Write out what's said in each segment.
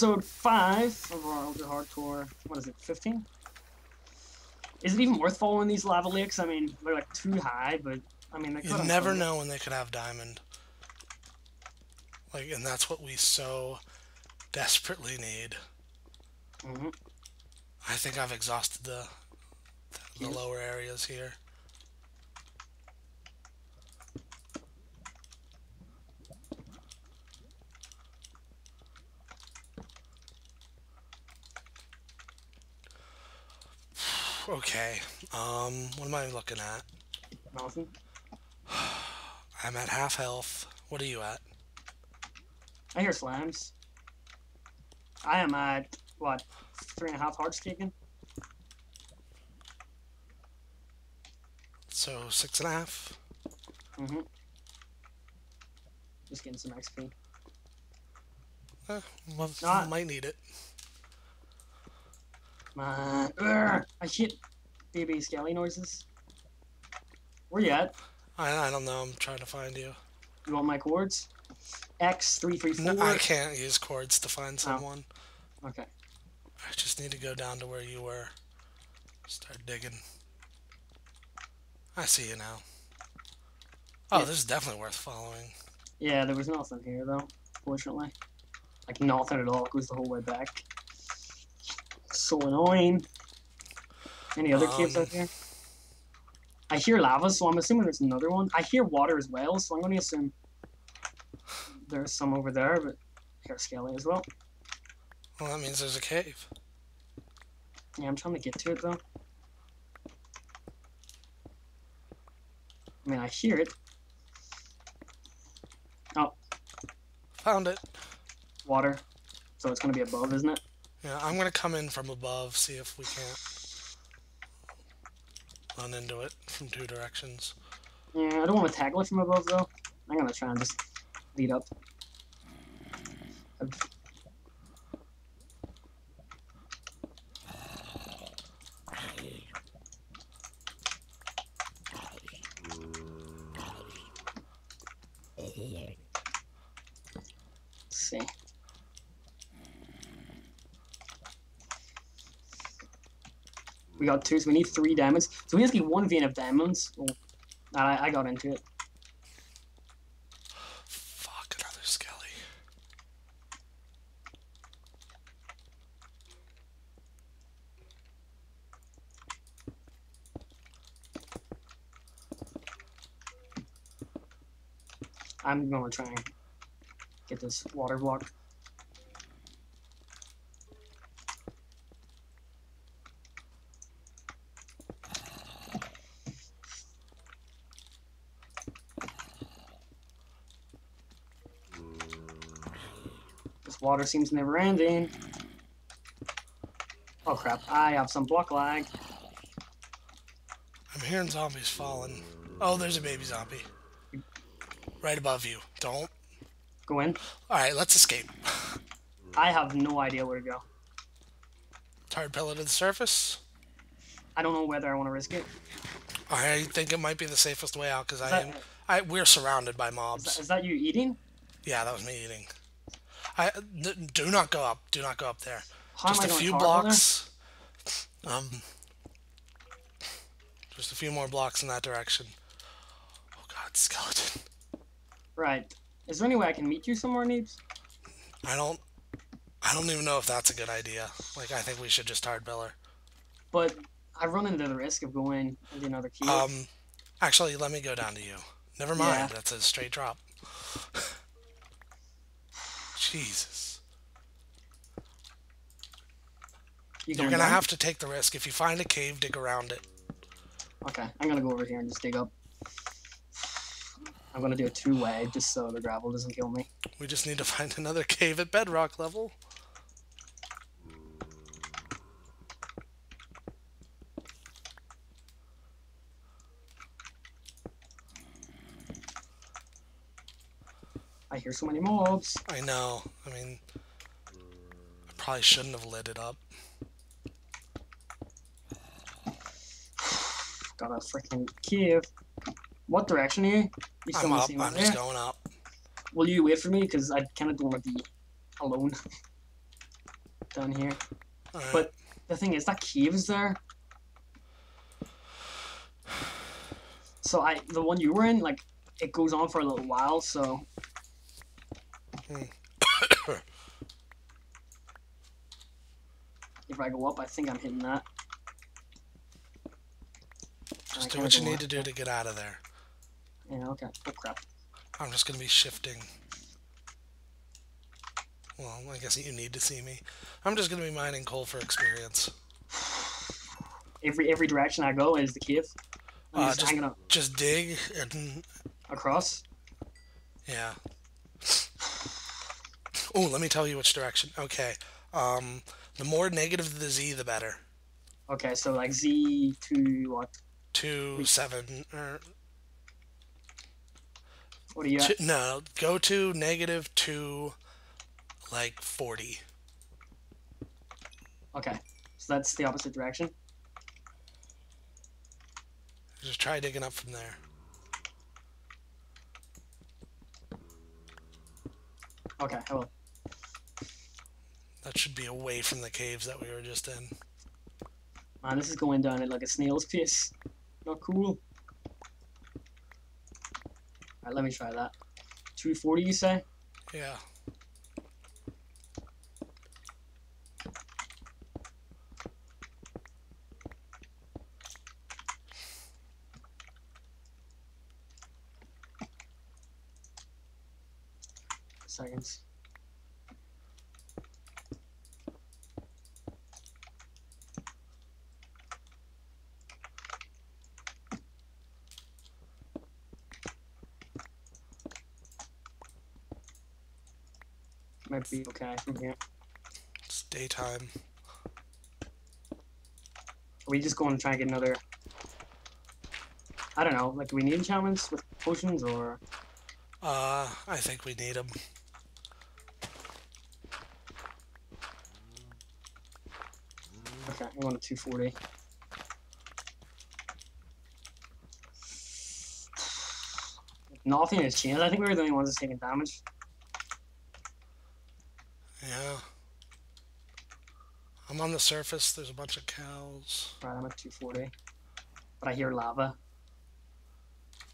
back. Episode 5 of our Ultra Hard Core. What is it, 15? Is it even worth following these lava lakes? I mean, they're like too high, but I mean, they You could never know when they could have diamond. Like, and that's what we so desperately need. Mm -hmm. I think I've exhausted the the Yeah. lower areas here. Okay. Um, what am I looking at? Nothing. I'm at half health. What are you at? I hear slams. I am at, what, three and a half hearts kicking? So six and a half. Mm-hmm. Just getting some XP. Eh, well, might need it. Man, Urgh, I hit baby skelly noises. Where you at? I, I don't know. I'm trying to find you. You want my chords? X three three four. No, I can't use chords to find oh. someone. Okay. I just need to go down to where you were. Start digging. I see you now. Oh, Yeah. this is definitely worth following. Yeah, there was nothing here though. Fortunately, like nothing at all. It goes the whole way back. So annoying. Any other caves Um, out here? I hear lava, so I'm assuming there's another one. I hear water as well, so I'm going to assume there's some over there, but I hear skelly as well. Well, that means there's a cave. Yeah, I'm trying to get to it though. I mean, I hear it. Oh. Found it. Water. So it's going to be above, isn't it? Yeah, I'm gonna come in from above, see if we can't run into it from two directions. Yeah, I don't want to tackle it from above though. I'm going to try and just lead up. I've- Let's see. We got two, so we need three diamonds. So we just need one vein of diamonds. Oh, I, I got into it. Fuck, another skelly. I'm gonna try and get this water block. This water seems never ending. Oh crap, I have some block lag. I'm hearing zombies falling. Oh, there's a baby zombie. Right above you. Don't. Go in. Alright, let's escape. I have no idea where to go. Tired pellet to the surface. I don't know whether I want to risk it. I think it might be the safest way out because I that- am. I we're surrounded by Is mobs. that, is that you eating? Yeah, that was me eating. I do not go up. Do not go up there. How Just a few blocks. Um, just a few more blocks in that direction. Oh god, skeleton. Right. Is there any way I can meet you somewhere, Neebs? I don't. I don't even know if that's a good idea. Like, I think we should just hard pillar. But I run into the risk of going into another key. Um, actually, let me go down to you. Never mind. Yeah. That's a straight drop. Jesus. you You're going gonna down? have to take the risk. If you find a cave, dig around it. Okay, I'm gonna go over here and just dig up. I'm gonna do a two-way just so the gravel doesn't kill me. We just need to find another cave at bedrock level. So many mobs. I know. I mean, I probably shouldn't have lit it up. Got a freaking cave. What direction are you? You I'm up. I'm just there? going up. Will you wait for me? Because I kind of don't want to be alone down here. Alright. But the thing is, that cave is there. So I, the one you were in, like, it goes on for a little while. So Hmm. if I go up, I think I'm hitting that. Just do what you need left to do to get out of there. Yeah. Okay. Oh crap. I'm just gonna be shifting. Well, I guess you need to see me. I'm just gonna be mining coal for experience. Every every direction I go is the cave. I'm Uh, just, just- Just dig and across. yeah. Oh, let me tell you which direction. Okay. Um, the more negative the z, the better. Okay, so like Z to what? Two seven or What are you two, no, go to negative two, like forty. Okay, so that's the opposite direction. Just try digging up from there. Okay, I will. That should be away from the caves that we were just in. Man, this is going down at like a snail's pace. Not cool. Alright, let me try that. 240, you say? Yeah. Seconds. Be okay from here. It's daytime. Are we just going to try and get another? I don't know. Like, do we need enchantments with potions or? Uh, I think we need them. Okay, I'm going to 240. Nothing has changed. I think we were the only ones that's taking damage. Yeah. I'm on the surface. There's a bunch of cows. Right, I'm at 240. But I hear lava.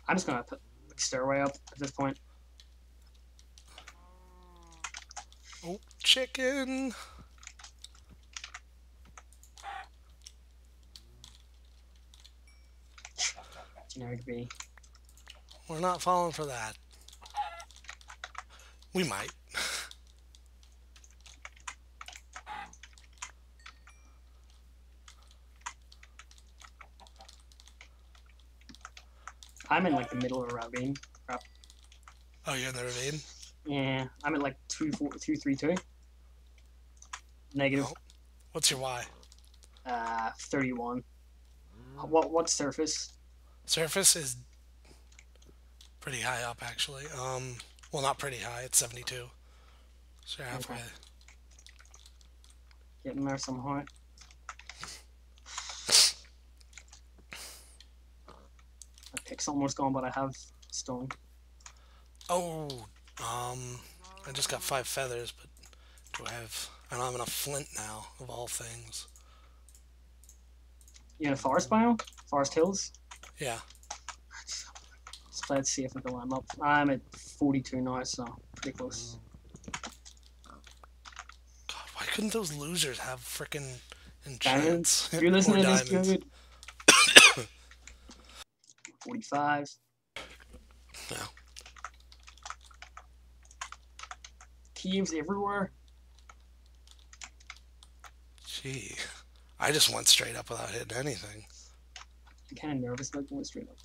I'm just gonna put the stairway up at this point. Oh, chicken. GenerikB. We're not falling for that. We might. I'm in like the middle of a ravine. Oh, you're in the ravine? Yeah, I'm at like two four two three two. Negative Oh. What's your Y? uh 31. What what surface? Surface is pretty high up, actually. Um, well, not pretty high. It's 72. So you're halfway. Okay. Getting there somehow. Pick's almost gone, but I have stone. Oh, um, I just got five feathers, but do I have? I don't have enough flint now, of all things. You in a forest biome? Forest hills? Yeah. Let's see if I can I'm up. I'm at 42 now, so pretty close. God, why couldn't those losers have frickin' Diamonds. enchants? If you're listening to this, diamonds? Good. 45. Yeah. Caves everywhere. Gee, I just went straight up without hitting anything. I'm kind of nervous about going straight up.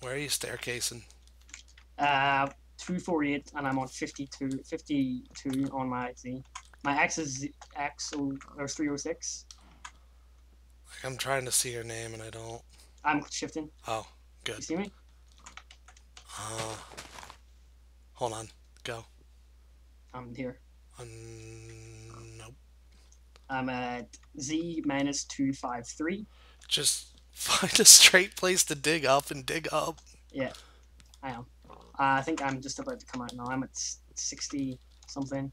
Where are you staircasing? Uh, 248, and I'm on 52, 52 on my Z. My X is X or 306. Like, I'm trying to see your name and I don't. I'm shifting. Oh, You good. see me? Uh, hold on. Go. I'm here. Um, nope. I'm at Z minus 253. Just find a straight place to dig up and dig up. Yeah. I am. Uh, I think I'm just about to come out now. I'm at 60 something.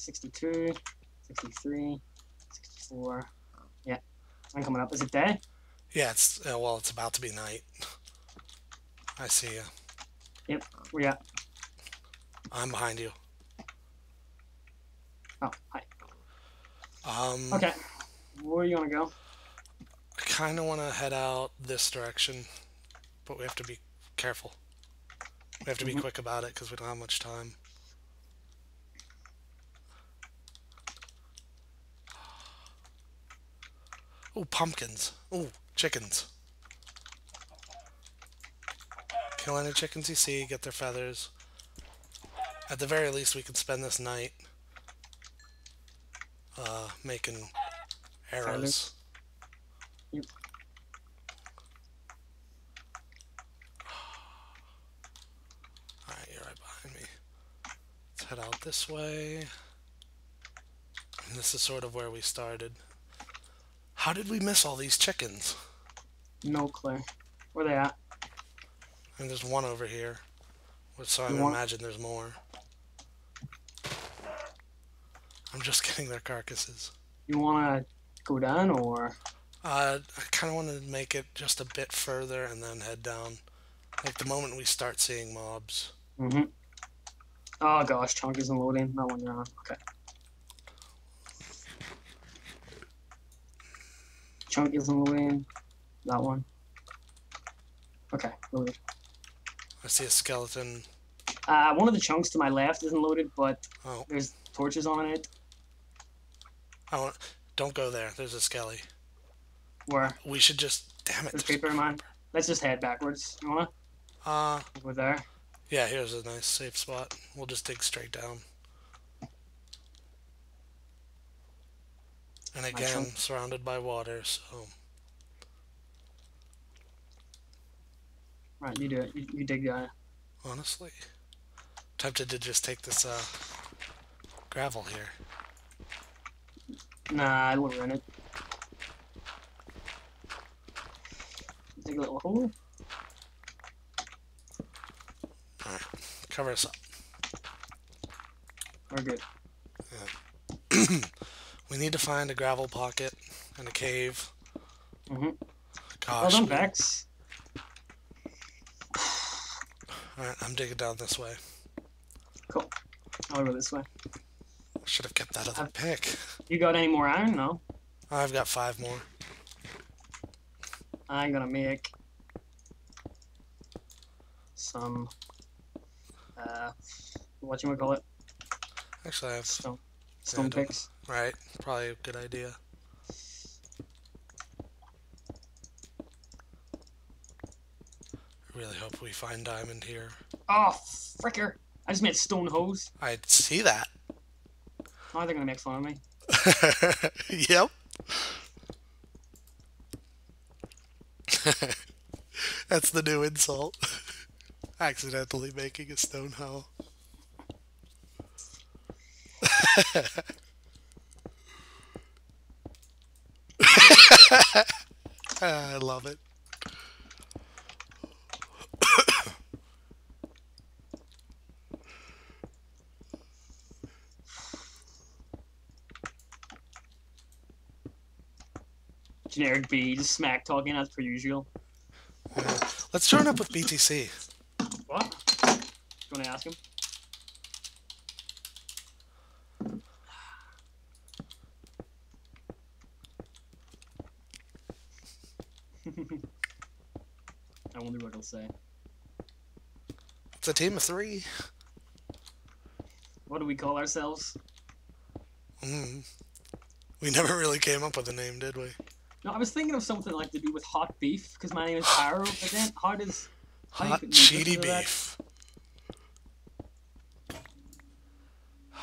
62, 63, 64. Yeah, I'm coming up. Is it day? Yeah, it's uh, well, it's about to be night. I see you. Yep. Where you at? I'm behind you. Oh, hi. Um, Okay. Where you gonna go? I kind of want to head out this direction, but we have to be careful. We have to be Mhm. quick about it because we don't have much time. Oh, pumpkins. Oh, chickens. Kill any chickens you see, get their feathers. At the very least, we could spend this night uh, making arrows. Yep. Alright, you're right behind me. Let's head out this way. And this is sort of where we started. How did we miss all these chickens? No clue. Where they at? And there's one over here. So I imagine there's more. I'm just getting their carcasses. You wanna go down or? Uh, I kind of want to make it just a bit further and then head down. Like the moment we start seeing mobs. Mm-hmm. Oh gosh, chunk isn't loading. Not when you're on. Okay. Chunk isn't loading. That one. Okay, loaded. I see a skeleton. Uh, one of the chunks to my left isn't loaded, but Oh, there's torches on it. I want, don't go there. There's a skelly. Where We should just. Damn it. there's there's paper in mine. Let's just head backwards. You wanna? Uh, Over there. yeah, here's a nice safe spot. We'll just dig straight down. And again, surrounded by water, so. Right, you do it. You, you dig down. Honestly. Tempted to just take this, uh. gravel here. Nah, I wouldn't run it. Dig a little hole. Alright, cover us up. We're good. We need to find a gravel pocket and a cave. Mm-hmm. Gosh. done, we- Bex. Alright, I'm digging down this way. Cool. I'll go this way. Should have kept that other I've- pick. You got any more iron? No. I've got five more. I'm gonna make some uh what you wanna call it? Actually, I have. Stone stone I picks. Right, probably a good idea. I really hope we find diamond here. Oh fricker! I just made stone hose. I see that. Now they're gonna make fun of me. yep. That's the new insult. Accidentally making a stone hoe. I love it. GenerikB, just smack talking as per usual. Yeah. Let's join up with BTC. What? You wanna ask him? Wonder say. It's a team of three. What do we call ourselves? Mm. We never really came up with a name, did we? No, I was thinking of something like to do with hot beef because my name is Pyro. But then, how does how do you Hot put meat cheaty beef.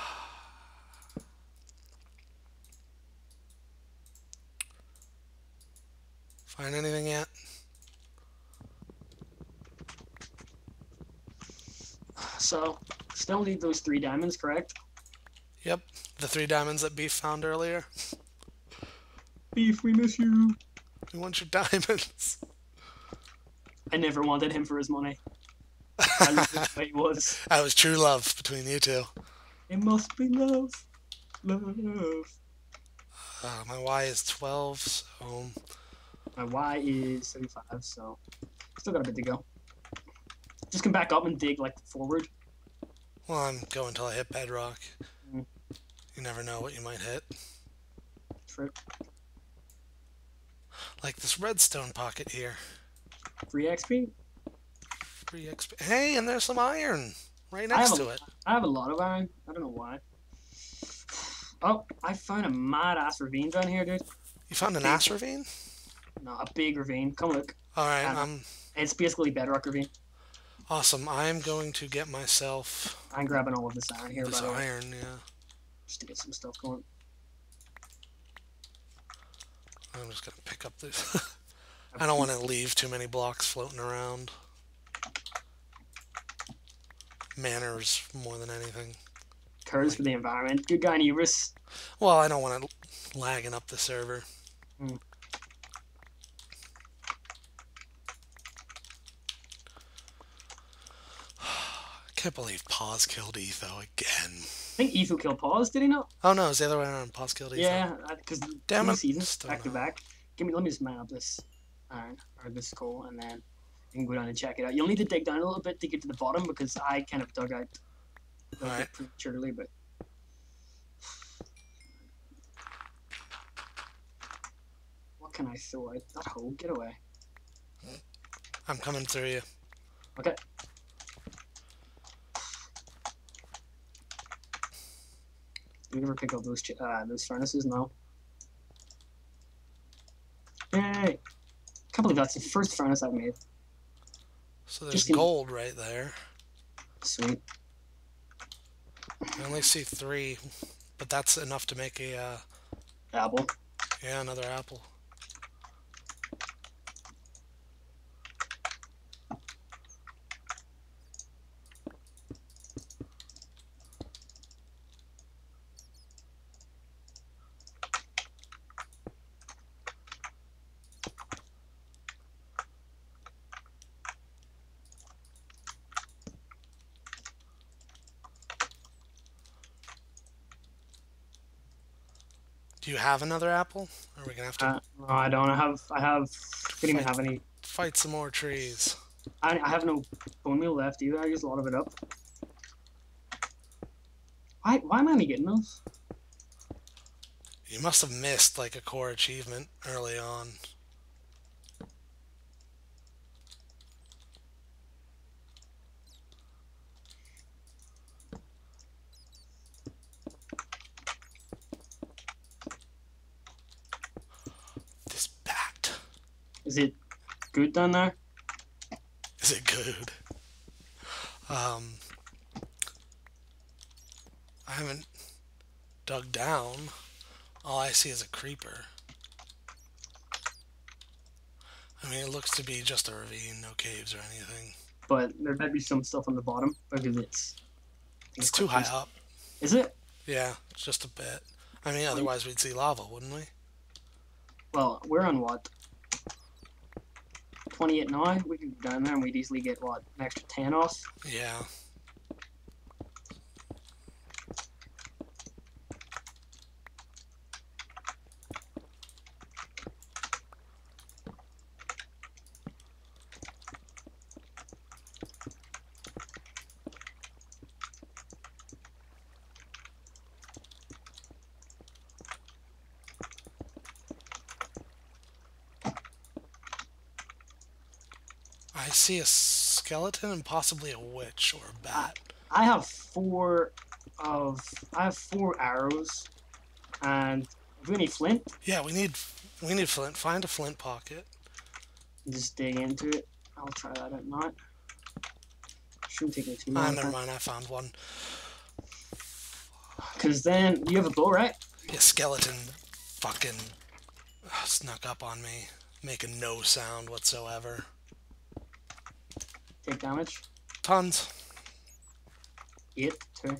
Find anything yet? So, still need those three diamonds, correct? Yep, the three diamonds that Beef found earlier. Beef, we miss you. We want your diamonds. I never wanted him for his money. I loved the way he was. That was true love between you two. It must be love. Love. Uh, my Y is 12, so My Y is 75, so still got a bit to go. Just come back up and dig like forward. Well, I'm going till I hit bedrock. Mm. You never know what you might hit. For Like this redstone pocket here. free XP. Free XP. Hey, and there's some iron right next a- to it. I have a lot of iron. I don't know why. Oh, I found a mad ass ravine down here, dude. You found an big- ass ravine? No, a big ravine. Come look. All right, um, It's basically bedrock ravine. Awesome. I'm going to get myself I'm grabbing all of this iron here, this by the way, iron. Yeah, just to get some stuff going. I'm just gonna pick up this. I don't want to leave too many blocks floating around. Manners more than anything. Curse for the environment. Good guy, Nebris. Well, I don't want it lagging up the server. Hmm. Can't believe Pause killed Etho again. I think Etho killed Pause, did he not? Oh no, it's the other way around. Pause killed Etho. Yeah, because Damn it. seasons back to back. Give me, let me just mine up this iron or this coal, and then you can go down and check it out. You'll need to dig down a little bit to get to the bottom because I kind of dug out dug it Alright. prematurely, but. What can I throw out that hole? Get away. I'm coming through you. Okay. We ever pick up those uh, those furnaces? No. Yay! Can't believe that's the first furnace I've made. So there's Just in- gold right there. Sweet. I only see three, but that's enough to make a uh, Apple. yeah another apple. Have another apple? Or are we gonna have to Uh, no, I don't. I have. I have. Didn't even have any. fight some more trees? I, I have no bone meal left either. I used a lot of it up. Why? Why am I only getting those? You must have missed like a core achievement early on. This bat. Is it good down there? Is it good? Um, I haven't dug down. All I see is a creeper. I mean, it looks to be just a ravine, no caves or anything. But there might be some stuff on the bottom because it's. It's too high up. Is it? Yeah, just a bit. I mean, otherwise we'd see lava, wouldn't we? Well, we're on what? 28 now? We could go down there and we'd easily get, like, an extra 10 off? Yeah. See a skeleton and possibly a witch or a bat. I have four of. I have four arrows. And we need flint, Yeah, we need we need flint. Find a flint pocket. just dig into it. I'll try that at night. Shouldn't take me too Ah, long. never mind. I found one. Because then you have a bow, right? Yeah, skeleton fucking snuck up on me, making no sound whatsoever. Take damage. Tons. Eight, two.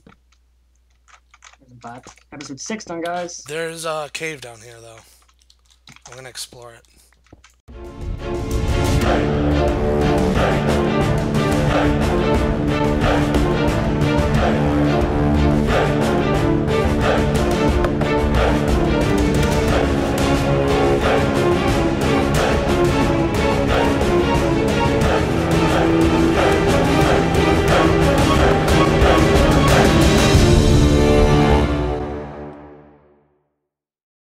Bat. Episode six done, guys. There's a cave down here though. I'm gonna explore it.